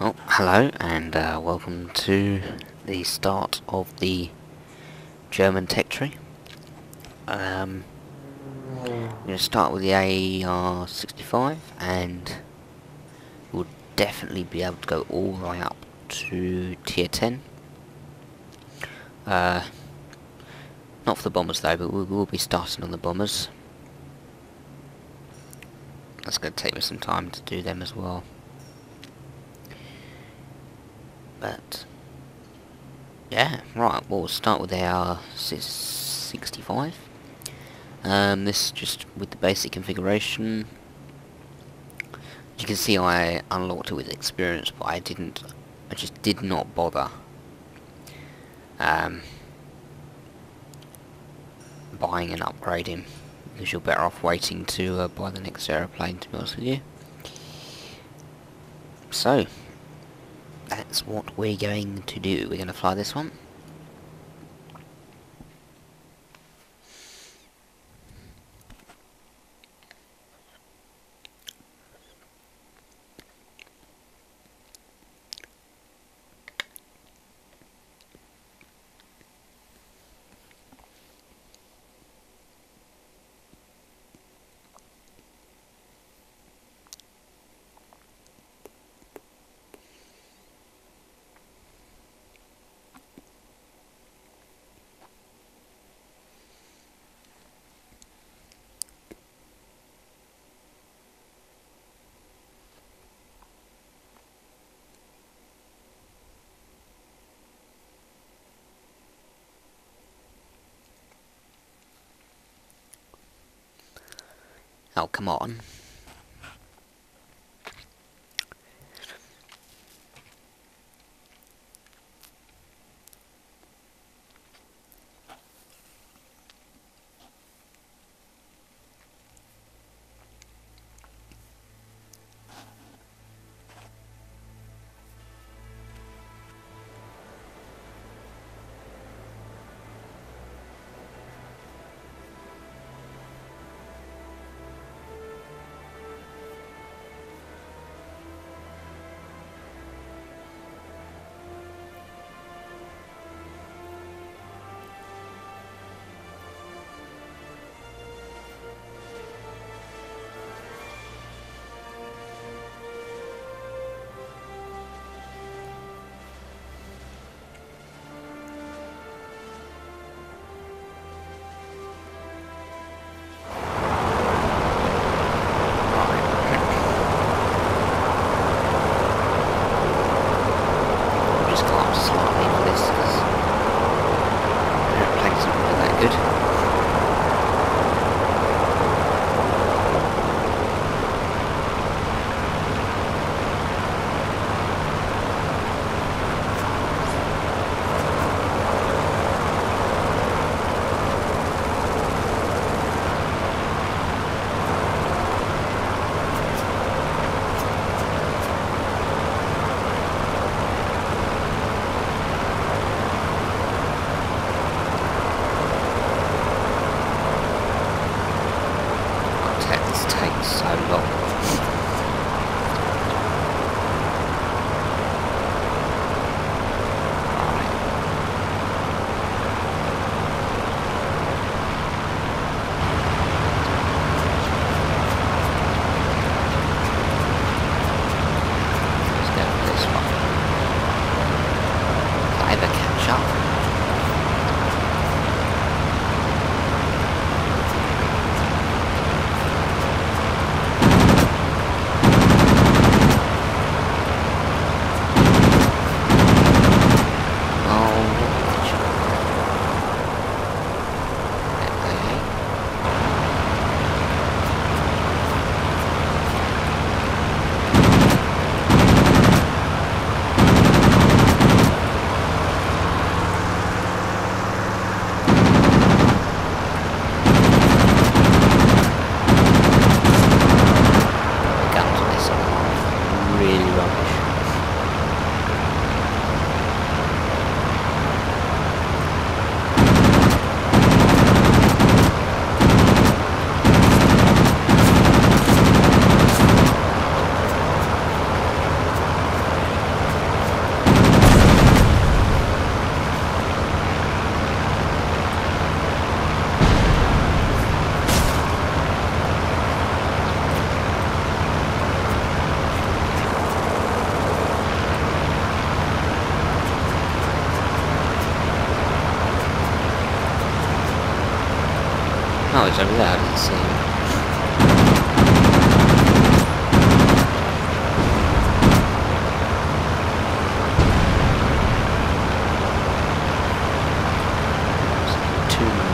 Well, hello and uh, welcome to the start of the German tech tree. Um, I'm going to start with the AR-65 and we'll definitely be able to go all the way up to tier 10. Uh, not for the bombers though, but we will be starting on the bombers. That's going to take me some time to do them as well. But, yeah, right, well, we'll start with our 65. Um, this just with the basic configuration. You can see I unlocked it with experience, but I didn't, I just did not bother. Um, buying and upgrading because you're better off waiting to uh, buy the next aeroplane to be honest with you. So, that's what we're going to do. We're going to fly this one. Oh, come on. Oh, it's over there, I didn't see him. Two left.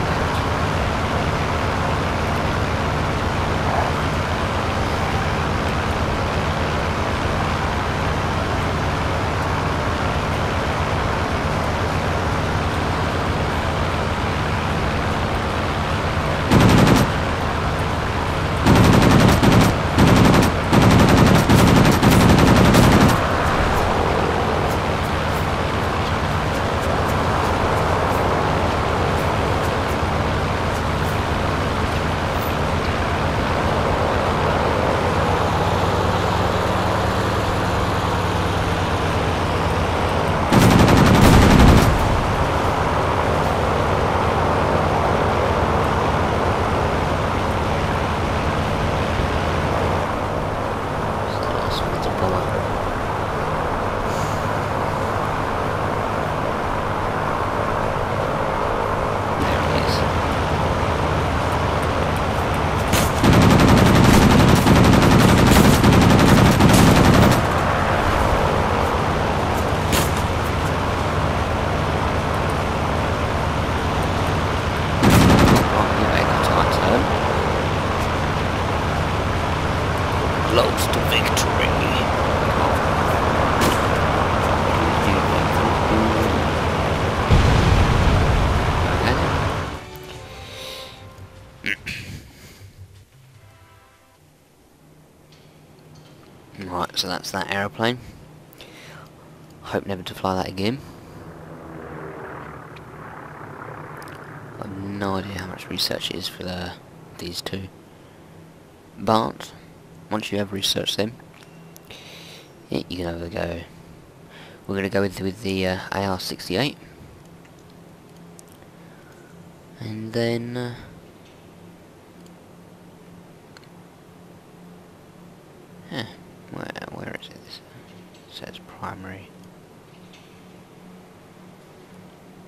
That's with the bullet. There it is. Right, you make a tight turn. Close to victory. Right, so that's that aeroplane. Hope never to fly that again. I've no idea how much research it is for the, these two. But, once you have researched them, yeah, you can have a go. We're going to go with, with the uh, AR-68. And then... Uh, huh, where, where is it? This says primary.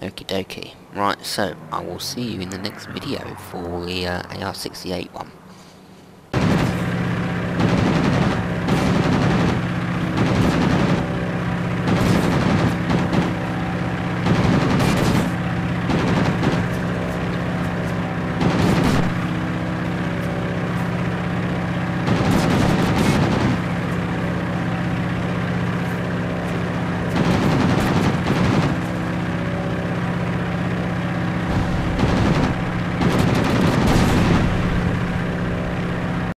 Okie dokie. Right, so I will see you in the next video for the uh, AR-68 one.